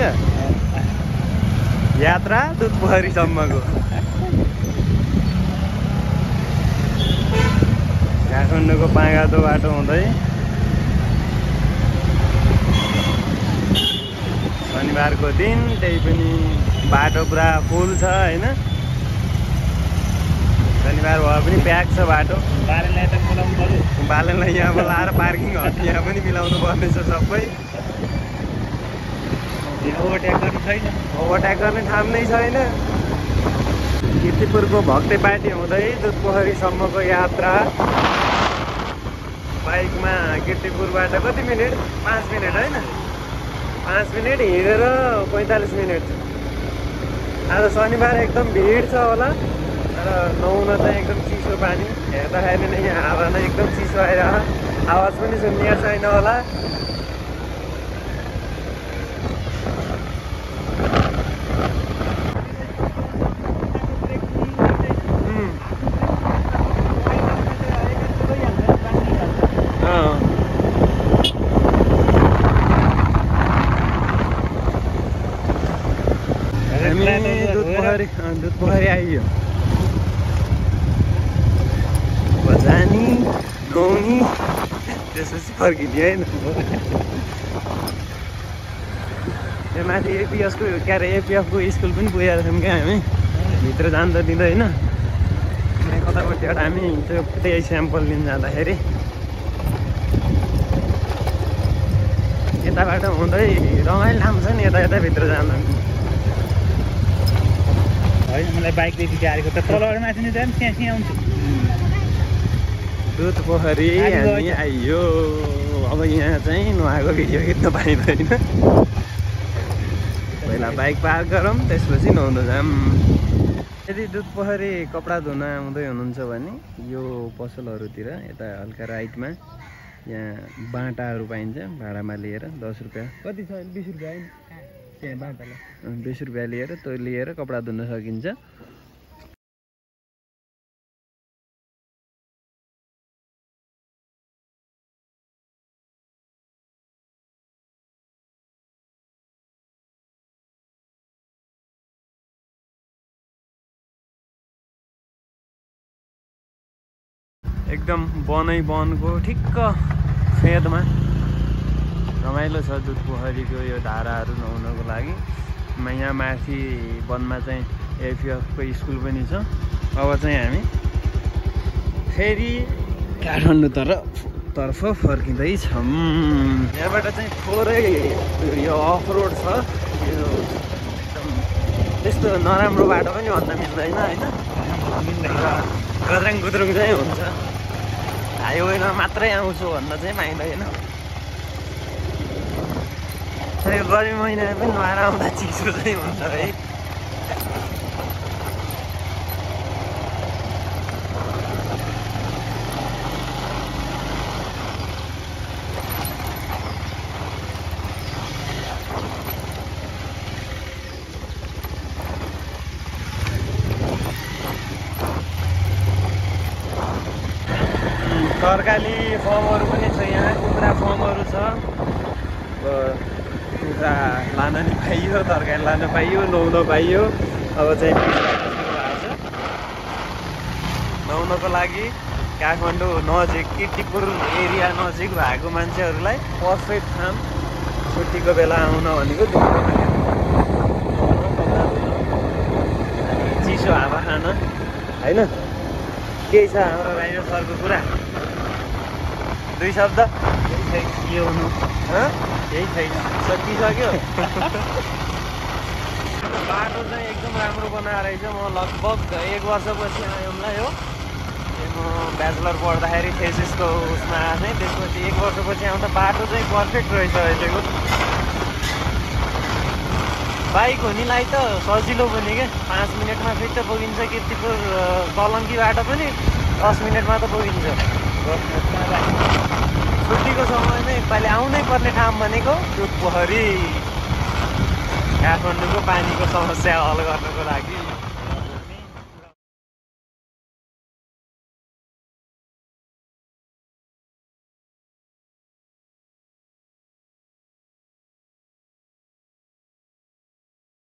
होइन? यात्रा दुध पोखरीसम्मको काठमाडौँको पाँगादो बाटो हुँदै शनिबारको दिन त्यही पनि बाटो पुरा फुल छ होइन? शनिबार भए पनि प्याक छ बाटो। बारेलाई त बोलाउनु पऱ्यो। बालनलाई यहाँ बोलाएर पार्किङहरू यहाँ पनि मिलाउनु पर्नेछ सबै। ओभरटेक गर्नु ठाउँ नै छैन। किर्तिपुरको भक्ते पार्टी हुँदै दुध पोखरीसम्मको यात्रा। बाइकमा किर्तिपुरबाट कति मिनट? पाँच मिनट होइन? पाँच मिनट हिँडेर पैँतालिस मिनट। आज शनिबार एकदम भिड छ होला। तर नुहाउन चाहिँ एकदम चिसो पानी। हेर्दाखेरि नै हावा नै एकदम चिसो आइरह। आवाज पनि सुन्ने छैन होला उम्, अँ। हामी दुध पोखरी अँ, दुध पोखरी आइयो बजानी गाउनी त्यसपछि फर्किदियो होइन त्यो माथि एपिएसको के अरे एपिएफको स्कुल पनि पुगेको थियौँ क्या हामी भित्र जान त दिँदैन त्यहाँ कतापट्टिबाट हामी त्यो त्यही स्याम्पल लिन जाँदाखेरि यताबाट हुँदै रमाइलो ठाउँ छ नि यता यता भित्र जाँदा होइन मलाई बाइकदेखि गाडीको। त तलबाट माथि नै जानु त्यहाँ त्यहाँ आउँछु दुध पोखरी हामी आइयो। अब यहाँ चाहिँ नुहाएको भिडियो खिच्न पाइँदैन पहिला बाइक पार्क गरौँ त्यसपछि नुहाउनु जाऊँ यदि दुध पोखरी कपडा धुन आउँदै हुनुहुन्छ भने यो पसलहरूतिर यता हल्का राइटमा यहाँ बाटाहरू पाइन्छ भाडामा लिएर दस रुपियाँ। कति छ? बिस रुपियाँ होइन त्यहाँ बाटालाई अँ, बिस रुपियाँ लिएर त्यो लिएर कपडा धुन सकिन्छ। एकदम वनै वनको ठिक्क फेदमा रमाइलो छ दुध पोखरीको यो धाराहरू नुहाउनको लागि। यहाँ माथि वनमा चाहिँ एफिएफको स्कुल पनि छ। अब चाहिँ हामी फेरि काठमाडौँ तरफ तर्फ फर्किँदैछौँ। यहाँबाट चाहिँ थोरै यो अफ रोड छ। यो एकदम त्यस्तो नराम्रो बाटो पनि भन्न मिल्दैन होइन? गद्राङ गुद्रुङ चाहिँ हुन्छ। हाइवेमा मात्रै आउँछु भन्न चाहिँ पाइँदैन। गर्मी महिनामा पनि नुहाएर आउँदा चिसो चाहिँ हुन्छ है तरकारी फर्महरू पनि छ यहाँ कुखुरा फर्महरू छ कुखुरा लान नि पाइयो तरकारी लान पाइयो नुहाउन पाइयो। अब चाहिँ नुहाउनको लागि काठमाडौँ नजिक किर्तिपुर एरिया नजिक भएको मान्छेहरूलाई पर्फेक्ट ठाउँ छुट्टीको बेला आउन भनेको चिसो हावा खान होइन? केही छ हाम्रो भाइरो सरको कुरा? दुई शब्द? के हुनु? केही छैन। सकिसक्यो। बाटो चाहिँ एकदम राम्रो बनाएर रहेछ म लगभग एक वर्षपछि आयौँलाई हो। म ब्याचलर पढ्दाखेरि थेसिसको उसमा आएको थिएँ। त्यसपछि एक वर्षपछि आउँदा बाटो चाहिँ पर्फेक्ट रहेछ अहिलेको। बाइक हुनेलाई त सजिलो पनि क्या पाँच मिनटमा फिट त पुगिन्छ किर्तिपुर अ, कलङ्कीबाट पनि दस मिनटमा त पुगिन्छ छुट्टीको समयमा यसपालि आउनै पर्ने ठाउँ भनेको दुध पोखरी काठमाडौँको पानीको समस्या हल गर्नको लागि।